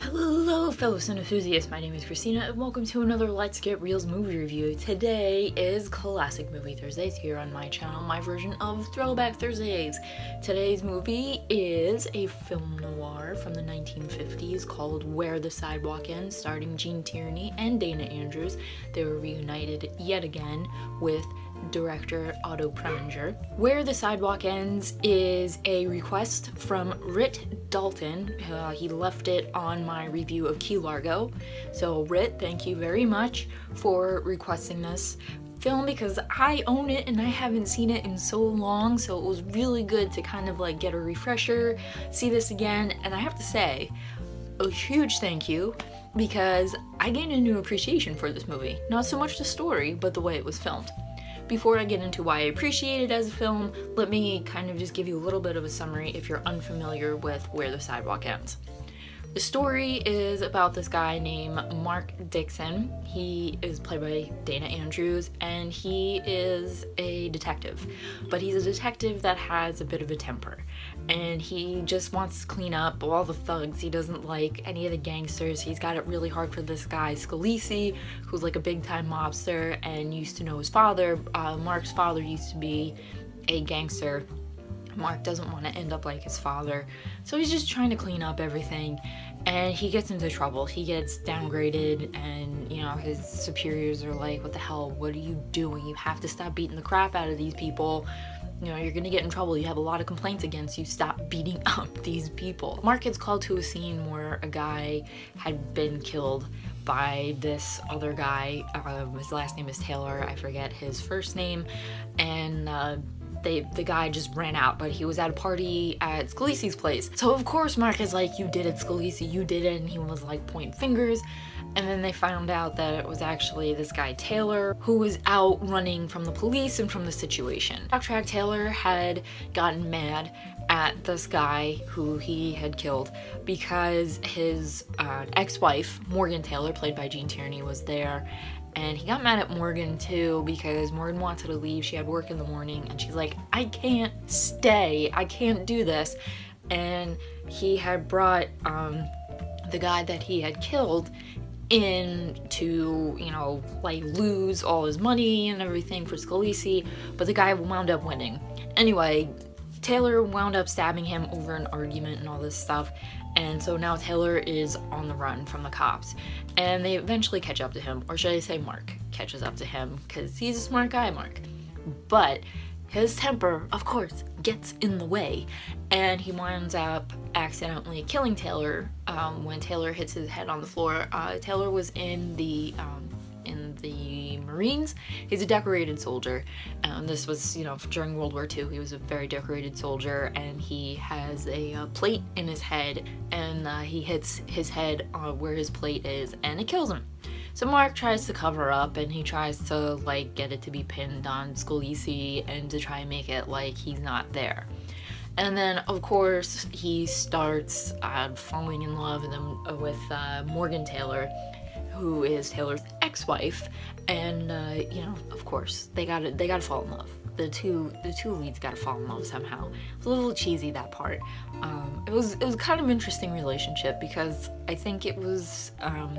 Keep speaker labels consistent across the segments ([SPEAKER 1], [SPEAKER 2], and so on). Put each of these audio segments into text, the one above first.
[SPEAKER 1] Hello fellow cine enthusiasts, my name is Christina and welcome to another Let's Get Reelz movie review. Today is Classic Movie Thursdays here on my channel, my version of Throwback Thursdays. Today's movie is a film noir from the 1950s called Where the Sidewalk Ends, starring Gene Tierney and Dana Andrews. They were reunited yet again with director Otto Preminger. Where the Sidewalk Ends is a request from Ritt Dalton. Uh, he left it on my review of Key Largo. So Ritt, thank you very much for requesting this film because I own it and I haven't seen it in so long so it was really good to kind of like get a refresher, see this again and I have to say a huge thank you because I gained a new appreciation for this movie. Not so much the story, but the way it was filmed. Before I get into why I appreciate it as a film, let me kind of just give you a little bit of a summary if you're unfamiliar with Where the Sidewalk Ends. The story is about this guy named Mark Dixon. He is played by Dana Andrews and he is a detective. But he's a detective that has a bit of a temper. And he just wants to clean up all the thugs. He doesn't like any of the gangsters. He's got it really hard for this guy, Scalise, who's like a big time mobster and used to know his father. Uh, Mark's father used to be a gangster Mark doesn't want to end up like his father. So he's just trying to clean up everything and he gets into trouble. He gets downgraded and, you know, his superiors are like, what the hell, what are you doing? You have to stop beating the crap out of these people. You know, you're gonna get in trouble. You have a lot of complaints against you. Stop beating up these people. Mark gets called to a scene where a guy had been killed by this other guy. Uh, his last name is Taylor. I forget his first name. And uh, they the guy just ran out, but he was at a party at Scalise's place. So of course Mark is like, you did it, Scalise, you did it, and he was like pointing fingers. And then they found out that it was actually this guy Taylor who was out running from the police and from the situation. Backtrack Taylor had gotten mad at this guy who he had killed because his uh, ex-wife, Morgan Taylor, played by Gene Tierney, was there and he got mad at Morgan too because Morgan wanted to leave. She had work in the morning and she's like, I can't stay. I can't do this. And he had brought um, the guy that he had killed in to, you know, like lose all his money and everything for Scalise, but the guy wound up winning. Anyway, Taylor wound up stabbing him over an argument and all this stuff, and so now Taylor is on the run from the cops. And they eventually catch up to him, or should I say Mark catches up to him, because he's a smart guy, Mark. But his temper, of course, gets in the way, and he winds up accidentally killing Taylor um, when Taylor hits his head on the floor. Uh, Taylor was in the um, in the Marines. He's a decorated soldier. Um, this was, you know, during World War II. He was a very decorated soldier, and he has a uh, plate in his head, and uh, he hits his head uh, where his plate is, and it kills him. So Mark tries to cover up and he tries to like get it to be pinned on Scalise and to try and make it like he's not there. And then, of course, he starts uh, falling in love with uh, Morgan Taylor, who is Taylor's ex-wife, and uh, you know, of course, they gotta they gotta fall in love. The two the two leads gotta fall in love somehow. It's a little cheesy that part. Um, it was it was kind of interesting relationship because I think it was um,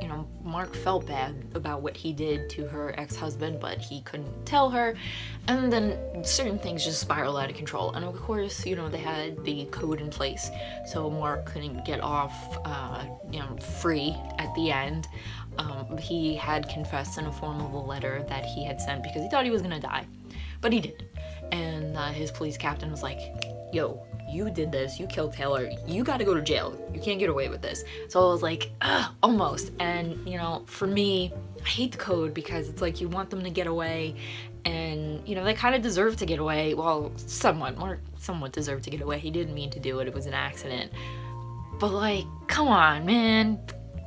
[SPEAKER 1] you know, Mark felt bad about what he did to her ex-husband, but he couldn't tell her. And then certain things just spiraled out of control. And of course, you know, they had the code in place, so Mark couldn't get off, uh, you know, free at the end. Um, he had confessed in a form of a letter that he had sent because he thought he was gonna die, but he didn't. And uh, his police captain was like, yo, you did this, you killed Taylor, you gotta go to jail. You can't get away with this. So I was like, almost. And you know, for me, I hate the code because it's like you want them to get away and you know, they kind of deserve to get away. Well, somewhat, more somewhat deserve to get away. He didn't mean to do it, it was an accident. But like, come on, man,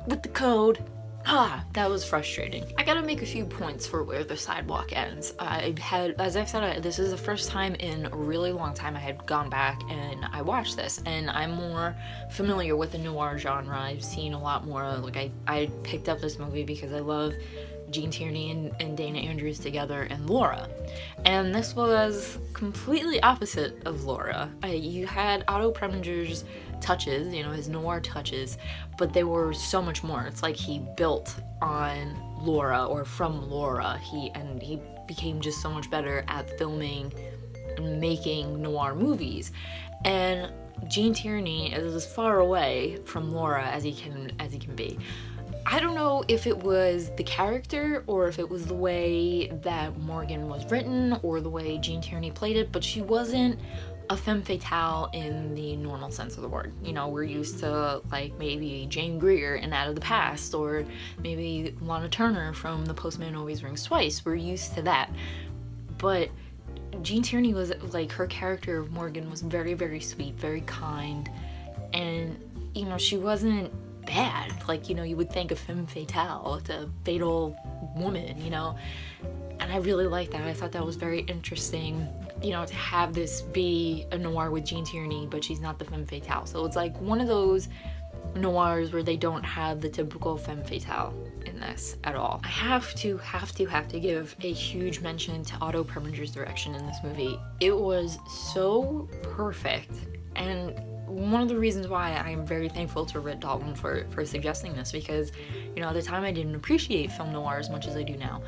[SPEAKER 1] with the code, Ah, that was frustrating. I gotta make a few points for where the sidewalk ends. I had, as I've said, this is the first time in a really long time I had gone back and I watched this, and I'm more familiar with the noir genre. I've seen a lot more, like I, I picked up this movie because I love Gene Tierney and, and Dana Andrews together in Laura. And this was completely opposite of Laura. You had Otto Preminger's touches, you know, his noir touches, but they were so much more. It's like he built on Laura or from Laura. He and he became just so much better at filming and making noir movies. And Gene Tierney is as far away from Laura as he can as he can be. I don't know if it was the character or if it was the way that Morgan was written or the way Gene Tierney played it, but she wasn't a femme fatale in the normal sense of the word. You know, we're used to like maybe Jane Greer in Out of the Past or maybe Lana Turner from The Postman Always Rings Twice. We're used to that. But Gene Tierney was like her character of Morgan was very, very sweet, very kind, and you know, she wasn't bad. Like, you know, you would think a femme fatale, it's a fatal woman, you know. And I really liked that. I thought that was very interesting, you know, to have this be a noir with Gene Tierney, but she's not the femme fatale. So it's like one of those noirs where they don't have the typical femme fatale in this at all. I have to, have to, have to give a huge mention to Otto Preminger's direction in this movie. It was so perfect and one of the reasons why I am very thankful to Ritt Dalton for, for suggesting this because, you know, at the time I didn't appreciate film noir as much as I do now.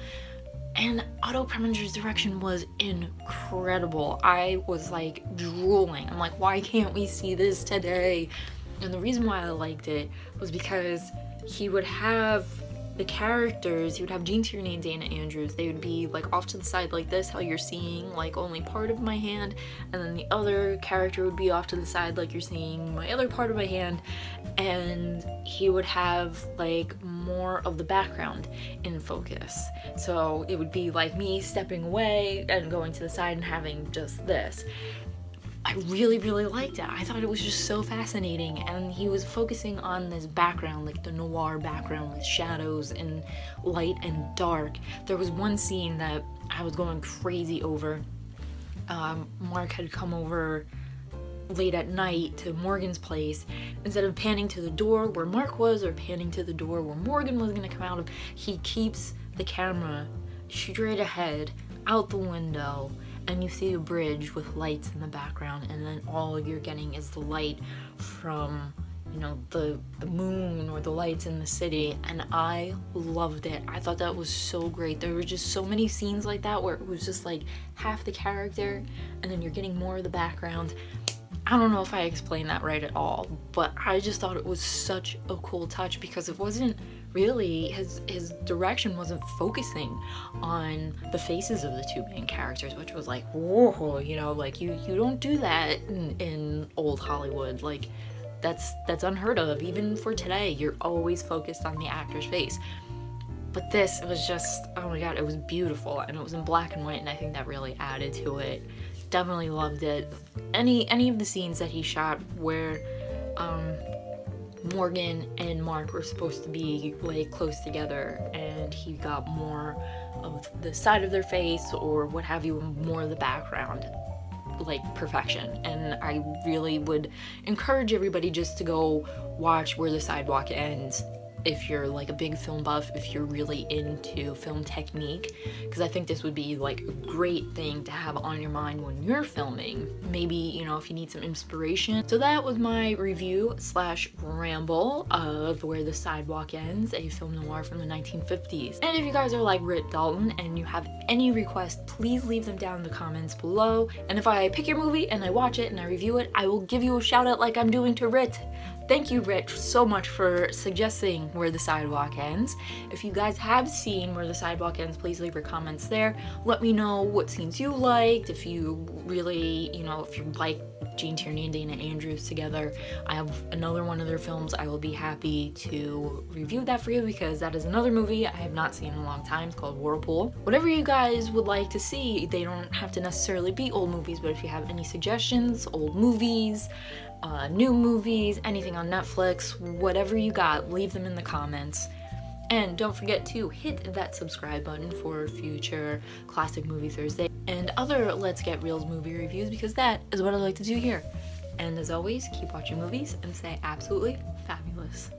[SPEAKER 1] And Otto Preminger's direction was incredible. I was like drooling. I'm like, why can't we see this today? And the reason why I liked it was because he would have the characters, you would have Gene Tierney and Dana Andrews, they would be like off to the side like this, how you're seeing like only part of my hand, and then the other character would be off to the side like you're seeing my other part of my hand, and he would have like more of the background in focus. So it would be like me stepping away and going to the side and having just this. I really, really liked it. I thought it was just so fascinating. And he was focusing on this background, like the noir background with shadows and light and dark. There was one scene that I was going crazy over. Um, Mark had come over late at night to Morgan's place. Instead of panning to the door where Mark was or panning to the door where Morgan was gonna come out of, he keeps the camera straight ahead, out the window, and you see a bridge with lights in the background and then all you're getting is the light from you know the, the moon or the lights in the city and i loved it. I thought that was so great. There were just so many scenes like that where it was just like half the character and then you're getting more of the background. I don't know if I explained that right at all, but I just thought it was such a cool touch because it wasn't really his his direction wasn't focusing on the faces of the two main characters, which was like, whoa, you know, like you you don't do that in, in old Hollywood. Like that's that's unheard of even for today. You're always focused on the actor's face. But this was just, oh my god, it was beautiful and it was in black and white and I think that really added to it definitely loved it. Any any of the scenes that he shot where um, Morgan and Mark were supposed to be like close together and he got more of the side of their face or what have you, more of the background like perfection. And I really would encourage everybody just to go watch Where the Sidewalk Ends if you're like a big film buff, if you're really into film technique, because I think this would be like a great thing to have on your mind when you're filming. Maybe, you know, if you need some inspiration. So that was my review slash ramble of Where the Sidewalk Ends, a film noir from the 1950s. And if you guys are like Ritt Dalton and you have any requests, please leave them down in the comments below. And if I pick your movie and I watch it and I review it, I will give you a shout out like I'm doing to Ritt. Thank you, Rich, so much for suggesting Where the Sidewalk Ends. If you guys have seen Where the Sidewalk Ends, please leave your comments there. Let me know what scenes you liked, if you really, you know, if you like Gene Tierney and Dana Andrews together. I have another one of their films. I will be happy to review that for you because that is another movie I have not seen in a long time. It's called Whirlpool. Whatever you guys would like to see, they don't have to necessarily be old movies, but if you have any suggestions, old movies, uh, new movies, anything on Netflix, whatever you got, leave them in the comments. And don't forget to hit that subscribe button for future Classic Movie Thursday and other Let's Get Reelz movie reviews because that is what I like to do here. And as always, keep watching movies and stay absolutely fabulous.